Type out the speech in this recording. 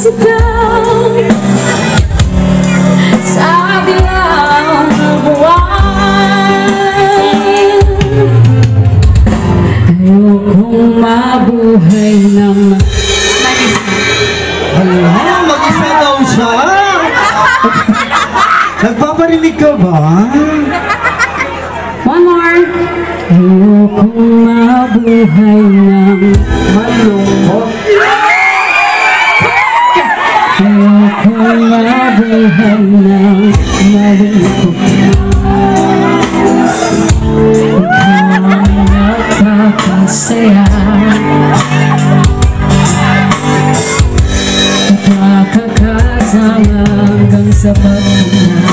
sigaw Sa dilaw ng buwan Ayokong mabuhay ng Hala, mag-isa daw siya. Nagpaparinig ka ba? One more Ayokong mabuhay ng right now Another equal sa pagkina